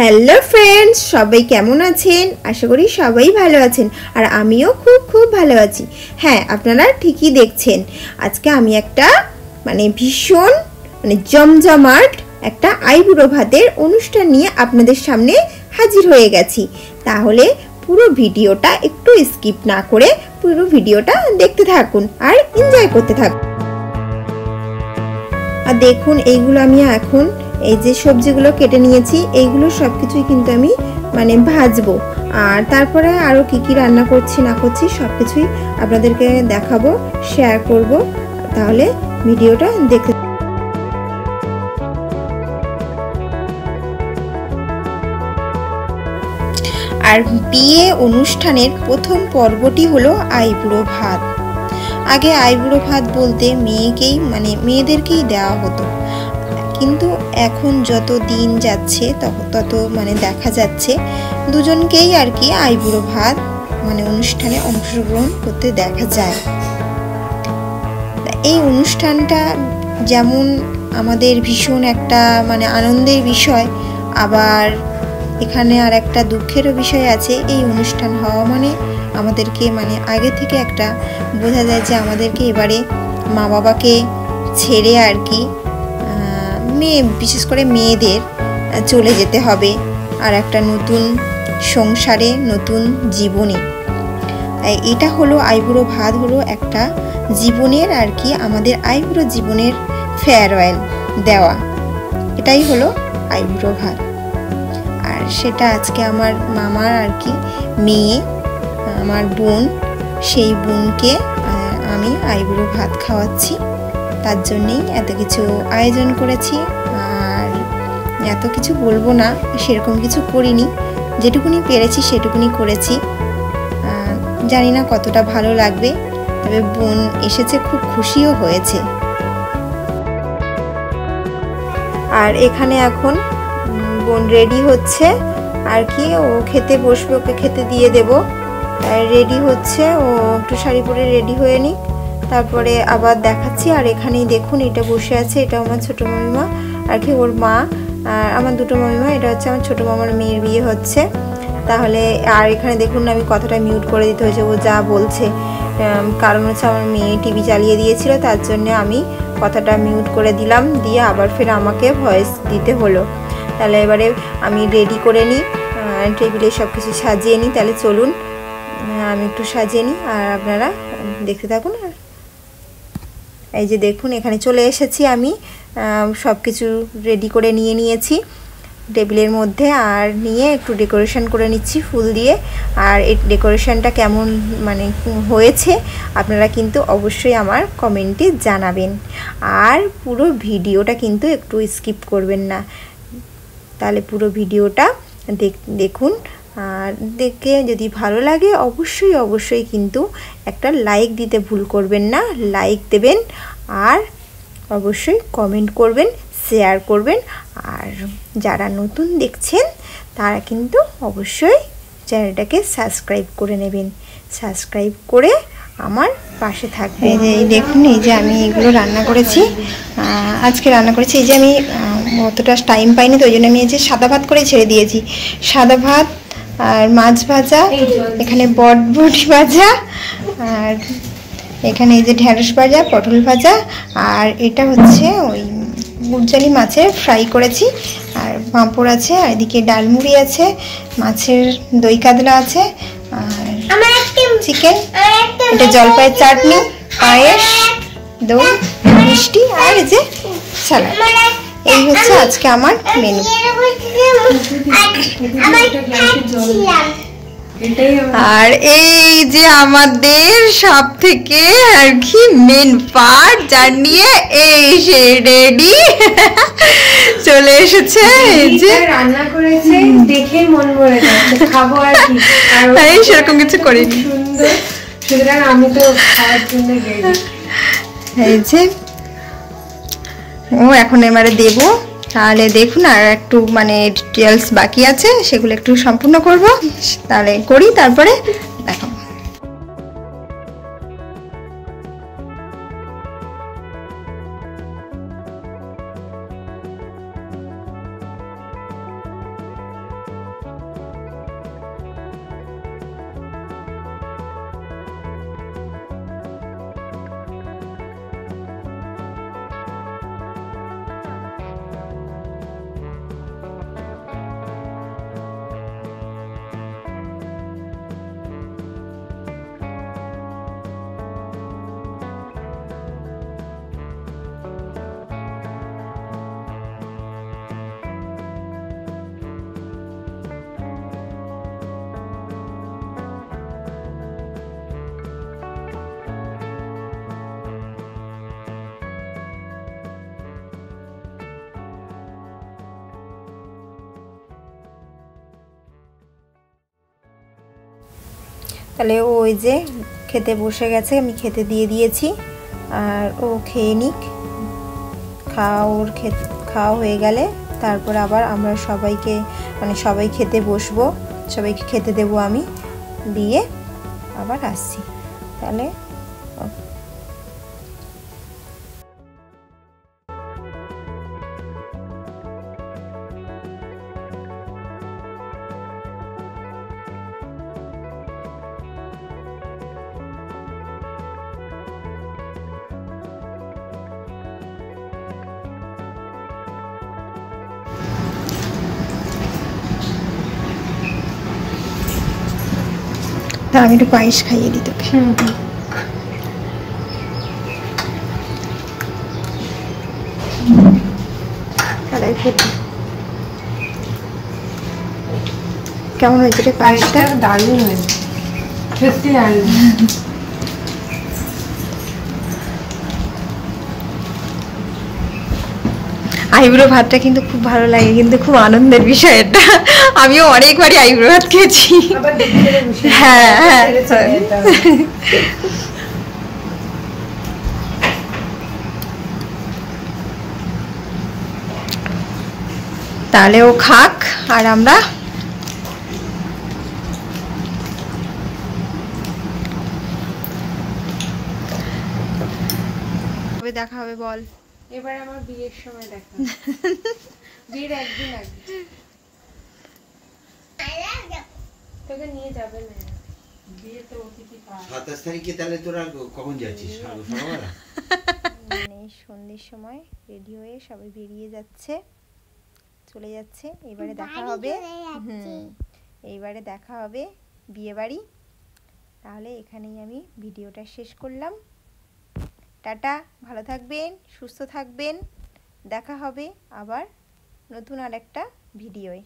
Hello friends, সবাই কেমন আছেন? আশা করি সবাই ভালো আছেন, আর আমিও খুব খুব ভালো আছি। হ্যাঁ আপনারা ঠিকই দেখছেন। আজকে আমি একটা মানে ভীষণ মানে জমজমাট একটা আইবুড়ো ভাতের অনুষ্ঠান নিয়ে আপনাদের সামনে হাজির হয়ে গেছি। তাহলে পুরো ভিডিওটা একটু স্কিপ না করে পুরো ভিডিওটা দেখতে থাকুন আর এনজয় করতে থাকুন। আর দেখুন, এইগুলো আমি এখন এই যে সবজিগুলো কেটে নিয়েছি, এইগুলো সব কিছুই কিন্তু আমি মানে ভাজবো। আর তারপরে আরও কি কি রান্না করছি, না করছি সব কিছুই আপনাদেরকে দেখাবো শেয়ার করব। তাহলে ভিডিওটা দেখতে আর বিয়ে অনুষ্ঠানের প্রথম পর্বটি হলো আইবুড়ো ভাত। আগে আইবুড়ো ভাত বলতে মেয়েকেই মানে মেয়েদেরকেই দেওয়া হতো। কিন্তু এখন যত দিন যাচ্ছে তত মানে দেখা যাচ্ছে, দুজনকেই আর কি আইবুড়ো ভাত মানে অনুষ্ঠানে অংশগ্রহণ করতে দেখা যায়। এই অনুষ্ঠানটা যেমন আমাদের ভীষণ একটা মানে আনন্দের বিষয়, আবার এখানে আর একটা দুঃখেরও বিষয় আছে, এই অনুষ্ঠান হওয়া মানে আমাদেরকে মানে আগে থেকে একটা বোঝা যায় যে আমাদেরকে এবারে মা বাবাকে ছেড়ে আর কি মেয়ে বিশেষ করে মেয়েদের চলে যেতে হবে আর একটা নতুন সংসারে, নতুন জীবনে। এটা হলো আইবুড়ো ভাত হলো একটা জীবনের আর কি আমাদের আইবুড়ো জীবনের ফেয়ারওয়েল দেওয়া। এটাই হলো আইবুড়ো ভাত। আর সেটা আজকে আমার মামার আর কি মেয়ে, আমার বোন, সেই বোনকে আমি আইবুড়ো ভাত খাওয়াচ্ছি। তার জন্যেই এত কিছু আয়োজন করেছি। আর এত কিছু বলব না, সেরকম কিছু করিনি। যেটুকুনি পেরেছি সেটুকুনি করেছি। জানি না কতটা ভালো লাগবে, তবে বোন এসেছে, খুব খুশিও হয়েছে। আর এখানে এখন বোন রেডি হচ্ছে। আর কি, ও খেতে বসবে, ওকে খেতে দিয়ে দেব। রেডি হচ্ছে, ও একটু শাড়ি পরে রেডি হয়ে নিক। তারপরে আবার দেখাচ্ছি, আর এখানেই দেখুন এটা বসে আছে এটা আমার ছোটো মামিমা, আর কি ওর মা, আর আমার দুটো মামিমা, এটা হচ্ছে আমার ছোটো মামার মেয়ের বিয়ে হচ্ছে। তাহলে, আর এখানে দেখুন আমি কথাটা মিউট করে দিতে হয়েছে, ও যা বলছে। কারণ হচ্ছে আমার মেয়ে টিভি চালিয়ে দিয়েছিল, তার জন্য আমি কথাটা মিউট করে দিলাম, দিয়ে আবার ফের আমাকে ভয়েস দিতে হলো। তাহলে এবারে আমি রেডি করে নিই টেবিলে সব কিছু সাজিয়ে নিই, তাহলে চলুন আমি একটু সাজিয়ে নিই, আর আপনারা দেখতে থাকুন এই যে দেখুন, এখানে চলে এসেছি আমি। সব কিছু রেডি করে নিয়ে নিয়েছি। টেবিলের মধ্যে আর নিয়ে একটু ডেকোরেশন করে নিচ্ছি ফুল দিয়ে। আর এই ডেকোরেশনটা কেমন মানে হয়েছে আপনারা কিন্তু অবশ্যই আমার কমেন্টে জানাবেন। আর পুরো ভিডিওটা কিন্তু একটু স্কিপ করবেন না। তাহলে পুরো ভিডিওটা দেখুন আর দেখে যদি ভালো লাগে, অবশ্যই অবশ্যই কিন্তু একটা লাইক দিতে ভুল করবেন না। লাইক দেবেন আর অবশ্যই কমেন্ট করবেন শেয়ার করবেন। আর যারা নতুন দেখছেন, তারা কিন্তু অবশ্যই চ্যানেলটাকে সাবস্ক্রাইব করে নেবেন। সাবস্ক্রাইব করে আমার পাশে থাকবে এই দেখুন, এই যে আমি এগুলো রান্না করেছি। আজকে রান্না করেছি, এই যে আমি অতটা টাইম পাইনি, তো ওই জন্য আমি এই যে সাদা ভাত করে ছেড়ে দিয়েছি। সাদা ভাত আর মাছ ভাজা এখানে বটবটি ভাজা আর এখানে এই যে ঢেঁড়স ভাজা পটল ভাজা আর এটা হচ্ছে ওই গুরজালি মাছের ফ্রাই করেছি। আর পাঁপড় আছে আর এদিকে ডালমুড়ি আছে মাছের দই কাতলা আছে আর চিকেন এটা জলপাইয়ের চাটনি পায়েস দই মিষ্টি আর এই যে স্যালাড এই হচ্ছে আজকে আমার মেনু আর এই যে আমাদের সব থেকে আর কি মেন পার্ট যার নিয়ে এই সে রেডি চলে এসেছে এই যে। রান্না করেছে দেখে মন ভরে যাচ্ছে খাব আর কি। এই সেরকম কিছু করিনি। সুন্দর। সুতরাং আমি তো খাওয়ার জন্য এই যে ও, এখন এবারে দেবো। তাহলে দেখুন আর একটু মানে ডিটেলস বাকি আছে, সেগুলো একটু সম্পূর্ণ করব। তাহলে করি, তারপরে দেখাবো। তাহলে ওই যে খেতে বসে গেছে, আমি খেতে দিয়ে দিয়েছি। আর ও খেয়ে নিক। খাওয়া ওর খাওয়া হয়ে গেলে তারপর আবার আমরা সবাইকে মানে সবাই খেতে বসবো। সবাইকে খেতে দেব আমি। দিয়ে আবার আসছি। তাহলে তা আমি একটু পায়েস খাইয়ে দিই তোকে। কেমন হয়েছে রে পায়েসটা দারুণ হয়েছে। সত্যি দারুণ। আইব্রো ভাতটা কিন্তু খুব ভালো লাগে কিন্তু খুব আনন্দের বিষয় এটা। আমিও অনেকবারই আইব্রো ভাত খেয়েছি। হ্যাঁ, হ্যাঁ। তাহলে ও খাক আর আমরা দেখা হবে বল। এবার আমার বিয়ের সময় দেখা। বিয়ের একদিন আগে। তোকে নিয়ে যাবে না। বিয়ে তো অতিথি পাওয়া সাতাশ তারিখে তাহলে তোরা কখন যাচ্ছিস? মানে সন্ধ্যের সময় রেডি হয়ে সবাই বেরিয়ে যাচ্ছে। চলে যাচ্ছে। এবারে দেখা হবে। হুম। এইবারে দেখা হবে বিয়ে বাড়ি তাহলে এখানেই আমি ভিডিওটা শেষ করলাম। টাটা ভালো থাকবেন সুস্থ থাকবেন। দেখা হবে আবার নতুন আর একটা ভিডিওয়।